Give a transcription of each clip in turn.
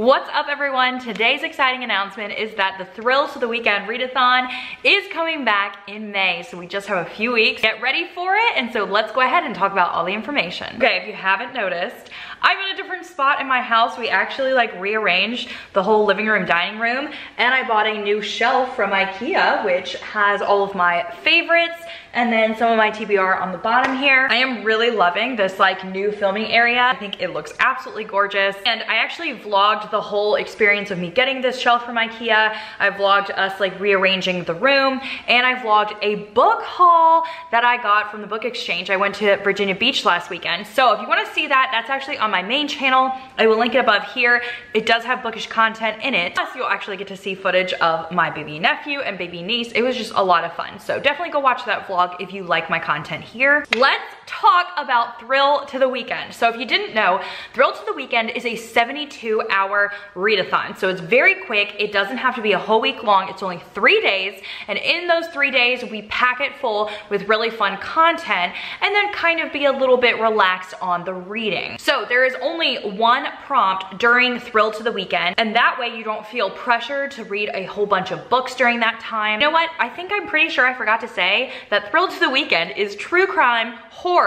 What's up everyone? Today's exciting announcement is that the Thrills to the Weekend Readathon is coming back in May. So we just have a few weeks. Get ready for it. And so let's go ahead and talk about all the information. Okay, if you haven't noticed, I'm in a different spot in my house. We actually like rearranged the whole living room, dining room, and I bought a new shelf from Ikea, which has all of my favorites and then some of my TBR on the bottom here. I am really loving this like new filming area. I think it looks absolutely gorgeous. And I actually vlogged the whole experience of me getting this shelf from Ikea. I vlogged us like rearranging the room and I vlogged a book haul that I got from the book exchange. I went to Virginia Beach last weekend. So if you wanna see that, that's actually on my main channel. I will link it above here. It does have bookish content in it. Plus you'll actually get to see footage of my baby nephew and baby niece. It was just a lot of fun. So definitely go watch that vlog vlog if you like my content here. Let's talk about Thrill Til the Weekend. So if you didn't know, Thrill Til the Weekend is a 72 hour readathon. So it's very quick. It doesn't have to be a whole week long. It's only three days. And in those three days, we pack it full with really fun content and then kind of be a little bit relaxed on the reading. So there is only one prompt during Thrill Til the Weekend. And that way you don't feel pressured to read a whole bunch of books during that time. You know what? I think I'm pretty sure I forgot to say that Thrill Til the Weekend is true crime, horror,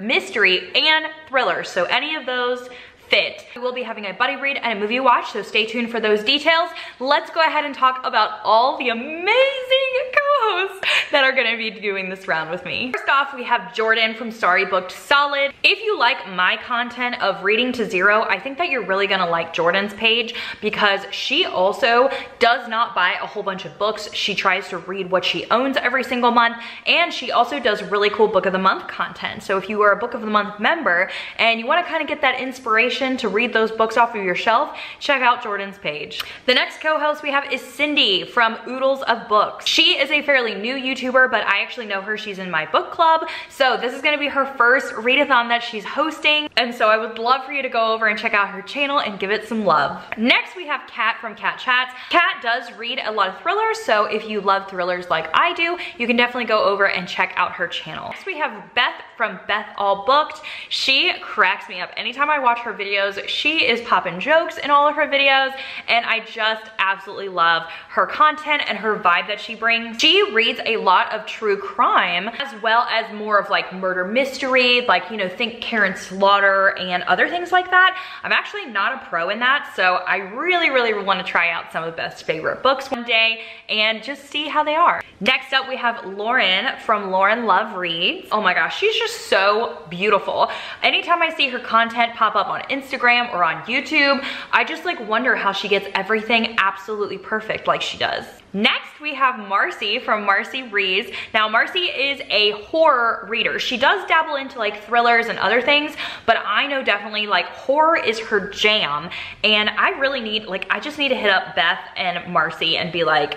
mystery, and thriller. So any of those fit. We will be having a buddy read and a movie watch, so stay tuned for those details. Let's go ahead and talk about all the amazing co-hosts that are gonna be doing this round with me. First off, we have Jordan from Sorry Booked Solid. If you like my content of reading to zero, I think that you're really gonna like Jordan's page because she also does not buy a whole bunch of books. She tries to read what she owns every single month, and she also does really cool book of the month content. So if you are a book of the month member and you wanna kind of get that inspiration to read those books off of your shelf, check out Jordan's page. The next co-host we have is Cindy from Oodles of Books. She is a fairly new YouTuber, but I actually know her. She's in my book club. So this is gonna be her first readathon that she's hosting. And so I would love for you to go over and check out her channel and give it some love. Next, we have Kat from Kat Chats. Kat does read a lot of thrillers. So if you love thrillers like I do, you can definitely go over and check out her channel. Next, we have Beth from Beth All Booked. She cracks me up. Anytime I watch her videos, she is popping jokes in all of her videos. And I just absolutely love her content and her vibe that she brings. She reads a lot of true crime as well as more of like murder mystery, like, you know, think Karin Slaughter and other things like that. I'm actually not a pro in that, so I really, really want to try out some of Beth's favorite books one day and just see how they are. Next up, we have Lauren from Lauren Love Reads. Oh my gosh, she's just so beautiful. Anytime I see her content pop up on Instagram or on YouTube, I just like wonder how she gets everything absolutely perfect like she does. Next, we have Marcy from Marcy Reads. Now, Marcy is a horror reader. She does dabble into like thrillers and other things, but I know definitely like horror is her jam. And I really need, like, I just need to hit up Beth and Marcy and be like,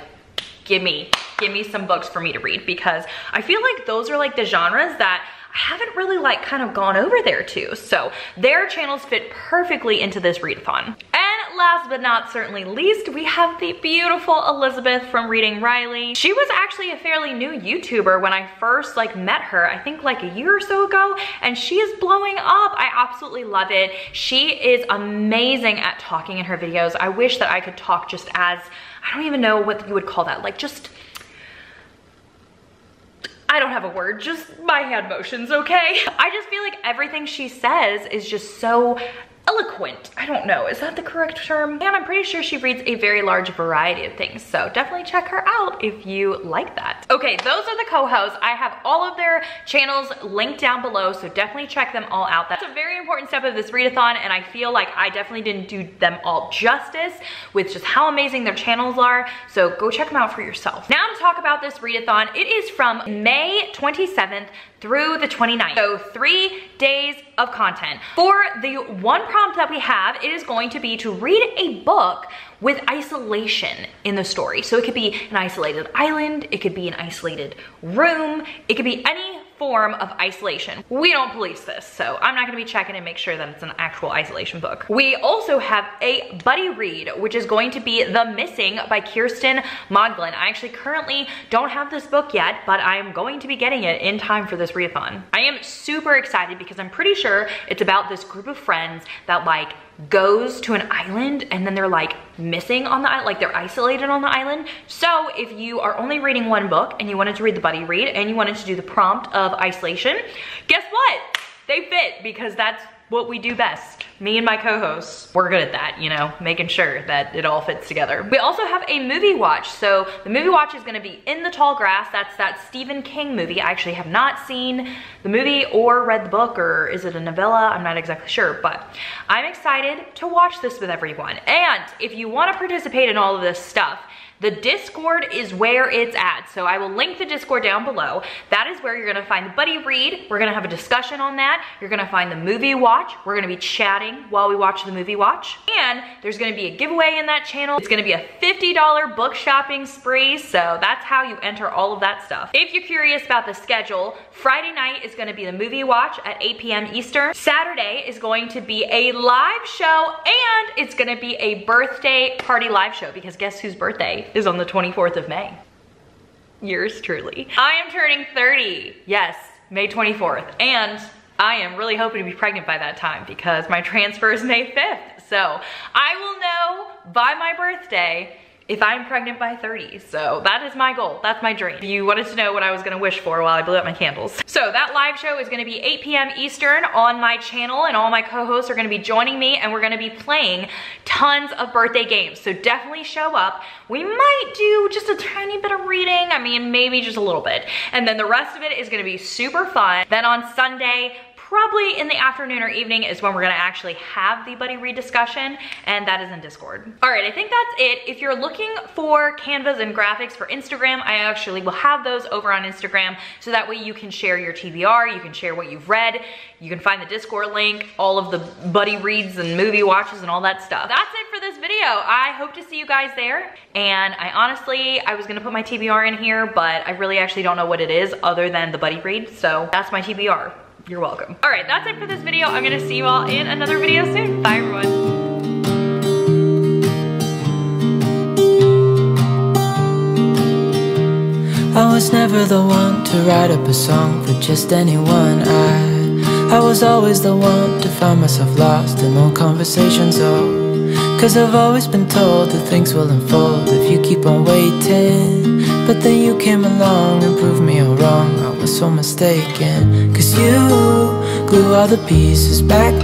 give me, give me some books for me to read because I feel like those are like the genres that I haven't really like kind of gone over there too. So their channels fit perfectly into this readathon. And last but not certainly least, we have the beautiful Elizabeth from Reading Wryly. She was actually a fairly new YouTuber when I first like met her, I think like a year or so ago, and she is blowing up. I absolutely love it. She is amazing at talking in her videos. I wish that I could talk just as, I don't even know what you would call that, like just I don't have a word, just my hand motions, okay? I just feel like everything she says is just so eloquent. I don't know, is that the correct term? And I'm pretty sure she reads a very large variety of things, so definitely check her out if you like that. Okay, those are the co-hosts. I have all of their channels linked down below, so definitely check them all out. That's a very important step of this readathon, and I feel like I definitely didn't do them all justice with just how amazing their channels are, so go check them out for yourself. Now to talk about this readathon, it is from May 27th through the 29th. So three days of content. For the one prompt that we have, is going to be to read a book with isolation in the story. So it could be an isolated island, it could be an isolated room, it could be any form of isolation. We don't police this, so I'm not gonna be checking and make sure that it's an actual isolation book. We also have a buddy read, which is going to be The Missing by Kiersten Modglin. I actually currently don't have this book yet, but I'm going to be getting it in time for this readathon. I am super excited because I'm pretty sure it's about this group of friends that like goes to an island and then they're like missing on the island, like they're isolated on the island. So if you are only reading one book and you wanted to read the buddy read and you wanted to do the prompt of isolation, guess what? They fit because that's what we do best. Me and my co-hosts, we're good at that, you know, making sure that it all fits together. We also have a movie watch. So the movie watch is gonna be In the Tall Grass. That's that Stephen King movie. I actually have not seen the movie or read the book, or is it a novella? I'm not exactly sure, but I'm excited to watch this with everyone. And if you wanna participate in all of this stuff, the Discord is where it's at. So I will link the Discord down below. That is where you're gonna find the buddy read. We're gonna have a discussion on that. You're gonna find the movie watch. We're gonna be chatting while we watch the movie watch. And there's gonna be a giveaway in that channel. It's gonna be a $50 book shopping spree. So that's how you enter all of that stuff. If you're curious about the schedule, Friday night is gonna be the movie watch at 8 p.m. Eastern. Saturday is going to be a live show and it's gonna be a birthday party live show because guess whose birthday is on the 24th of May. Yours truly. I am turning 30. Yes, May 24th. And I am really hoping to be pregnant by that time because my transfer is May 5th. So I will know by my birthday if I'm pregnant by 30. So that is my goal. That's my dream. You wanted to know what I was gonna wish for while I blew up my candles. So that live show is gonna be 8 p.m. Eastern on my channel and all my co-hosts are gonna be joining me and we're gonna be playing tons of birthday games. So definitely show up. We might do just a tiny bit of reading. I mean, maybe just a little bit. And then the rest of it is gonna be super fun. Then on Sunday, probably in the afternoon or evening is when we're gonna actually have the buddy read discussion and that is in Discord. All right, I think that's it. If you're looking for canvas and graphics for Instagram, I actually will have those over on Instagram so that way you can share your TBR, you can share what you've read, you can find the Discord link, all of the buddy reads and movie watches and all that stuff. That's it for this video. I hope to see you guys there. And I honestly, I was gonna put my TBR in here, but I really actually don't know what it is other than the buddy read. So that's my TBR. You're welcome. All right, that's it for this video. I'm gonna see you all in another video soon. Bye everyone. I was never the one to write up a song for just anyone I I was always the one to find myself lost in old conversations Oh, cause I've always been told that things will unfold if you keep on waiting But then you came along and proved me all wrong was so mistaken. Cause you glue all the pieces back